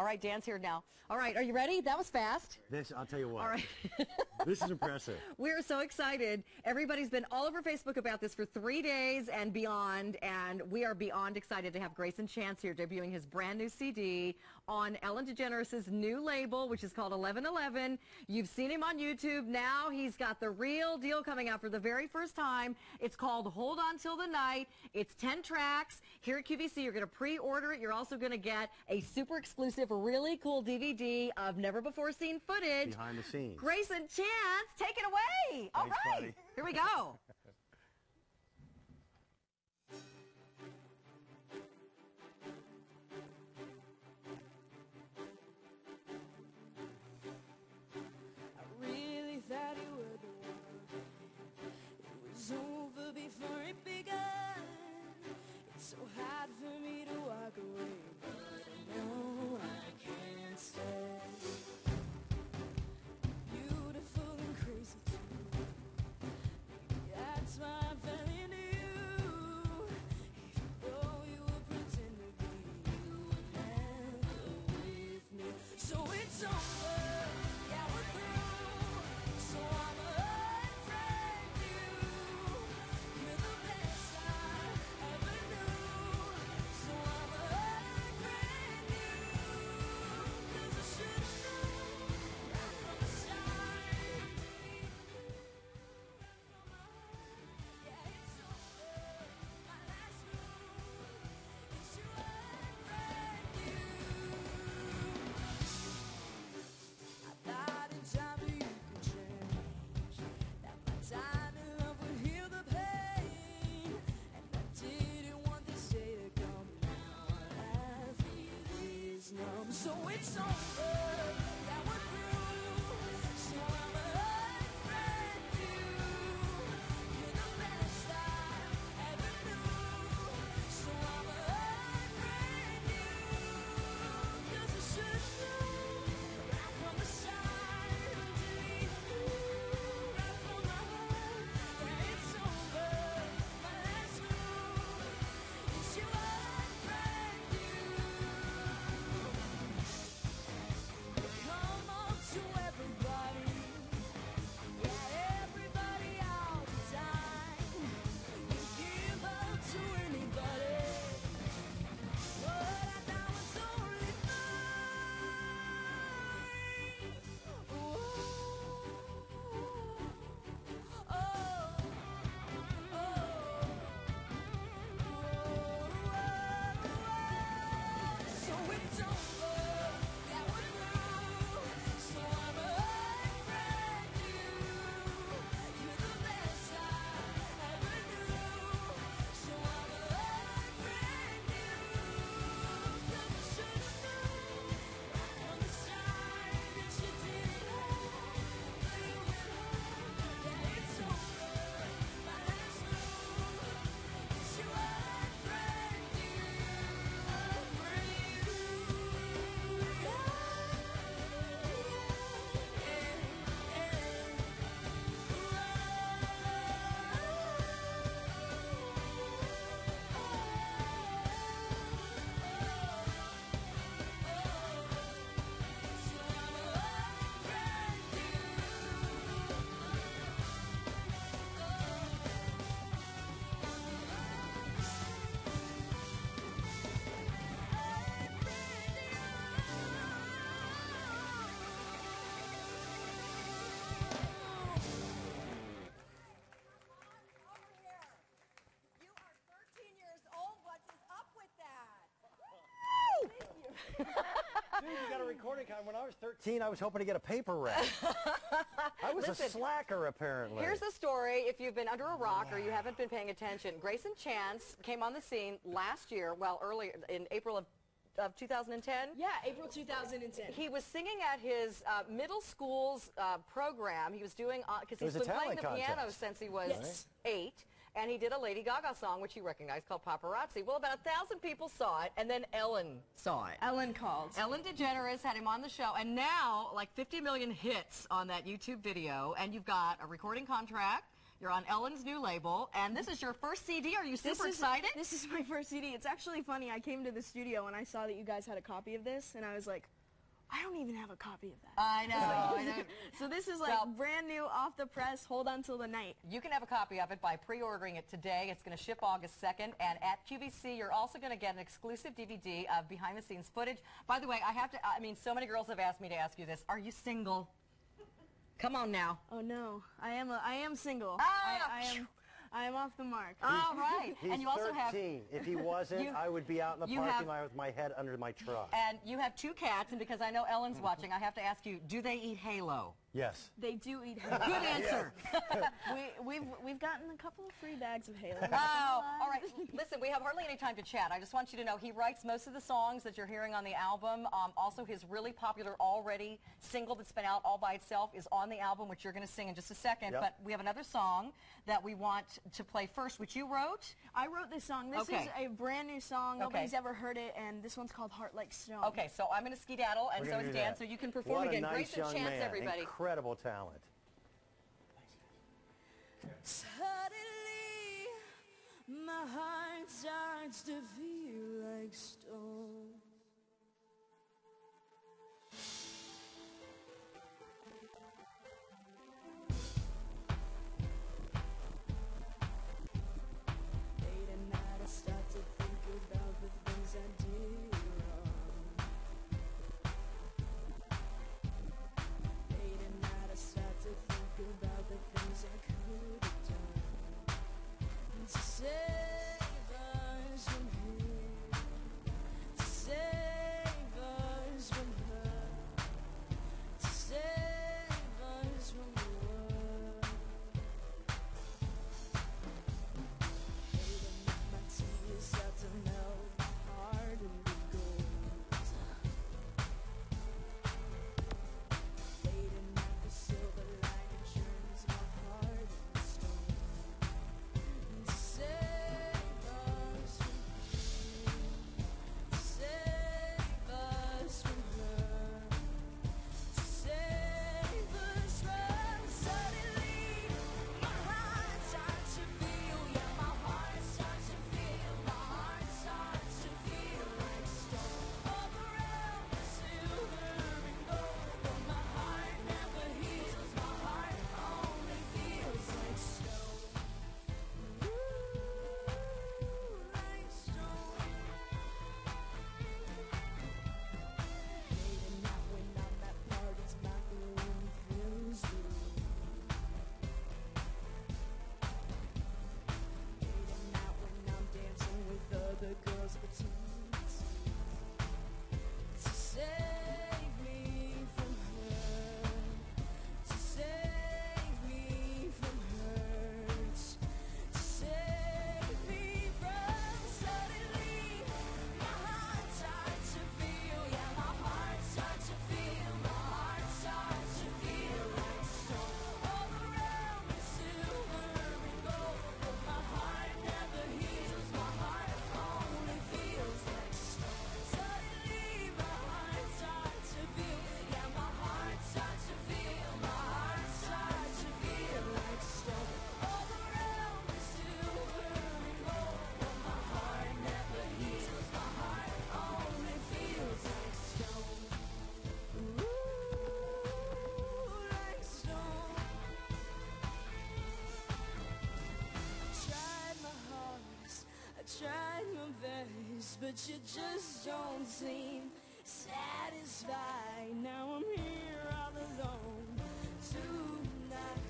All right, Dan's here now. All right, are you ready? That was fast. This, I'll tell you what. All right. this is impressive. We're so excited. Everybody's been all over Facebook about this for three days and beyond, and we are beyond excited to have Greyson Chance here debuting his brand new CD on Ellen DeGeneres' new label, which is called 1111. You've seen him on YouTube. Now he's got the real deal coming out for the very first time. It's called Hold On Till the Night. It's 10 tracks. Here at QVC, you're going to pre-order it. You're also going to get a super exclusive, really cool DVD of never before seen footage. Behind the scenes. Greyson Chance, take it away. All Thanks, right, buddy. here we go. Over. So it's over. You got a recording con. When I was 13, I was hoping to get a paper route. I was Listen, a slacker, apparently. Here's the story. If you've been under a rock or you haven't been paying attention, Greyson Chance came on the scene last year, well, earlier in April of, of 2010. Yeah, April 2010. He was singing at his uh, middle school's uh, program. He was doing because It was he's a been playing the talent piano since he was Yes. eight, and he did a Lady Gaga song which he recognized called Paparazzi. Well, about a thousand people saw it, and then Ellen saw it. Ellen called. Ellen DeGeneres had him on the show, and now like 50 million hits on that YouTube video, and you've got a recording contract. You're on Ellen's new label, and this is your first CD. Are you super This is, excited? This is my first CD. It's actually funny. I came to the studio and I saw that you guys had a copy of this, and I was like, I don't even have a copy of that. I know. I know. so this is like brand new, off the press. Hold on till the night. You can have a copy of it by pre-ordering it today. It's going to ship August 2nd. And at QVC, you're also going to get an exclusive DVD of behind-the-scenes footage. By the way, I have to, I mean, so many girls have asked me to ask you this. Are you single? Come on now. Oh no, I am a, I am single. Ah! I, I am I am off the mark. All right. He's and you also 13. have If he wasn't, You- I would be out in the parking lot with my head under my truck. and you have two cats, and because I know Ellen's watching, I have to ask you, do they eat Halo? Yes. They do eat Good answer. we, we've we've gotten a couple of free bags of Halo. Oh, all right. Listen, we have hardly any time to chat. I just want you to know he writes most of the songs that you're hearing on the album. Um, also, his really popular already single that's been out all by itself is on the album, which you're going to sing in just a second. Yep. But we have another song that we want to play first, which you wrote. I wrote this song. This Okay. is a brand new song. Okay. Nobody's ever heard it, and this one's called Heart Like Stone. Okay, so I'm going to skedaddle, and We're so gonna is Dan, that. so you can perform what again. A nice Grace and young Chance, man. everybody. Incredible talent. Suddenly, my heart starts to feel like stone. Best, but you just don't seem satisfied. Now I'm here all alone tonight,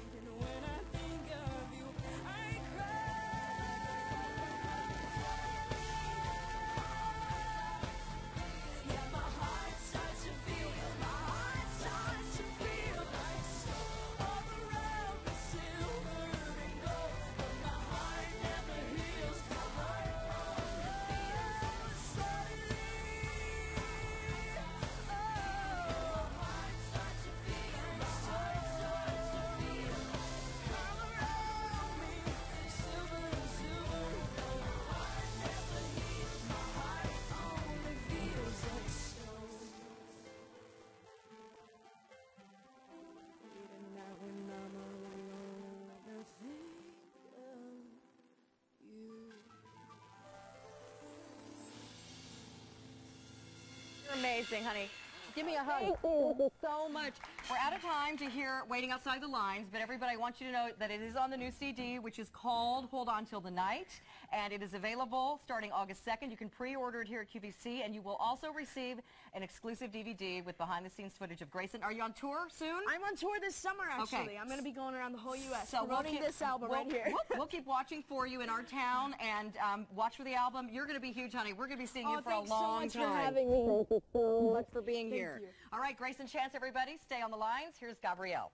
amazing, honey. Give me a hug. Thank you so much. We're out of time to hear Waiting Outside the Lines, but everybody, I want you to know that it is on the new CD, which is called Hold On Till the Night, and it is available starting August 2nd. You can pre-order it here at QVC, and you will also receive an exclusive DVD with behind-the-scenes footage of Greyson. Are you on tour soon? I'm on tour this summer, actually. Okay. I'm going to be going around the whole U.S. So we'll promoting keep- this album we'll- right here. We'll, we'll keep watching for you in our town and um, watch for the album. You're going to be huge, honey. We're going to be seeing Oh, you for a long so time. much for having me. Thank you so much for being Thank here. All right, Greyson Chance, everybody, stay on the lines. Here's Gabrielle.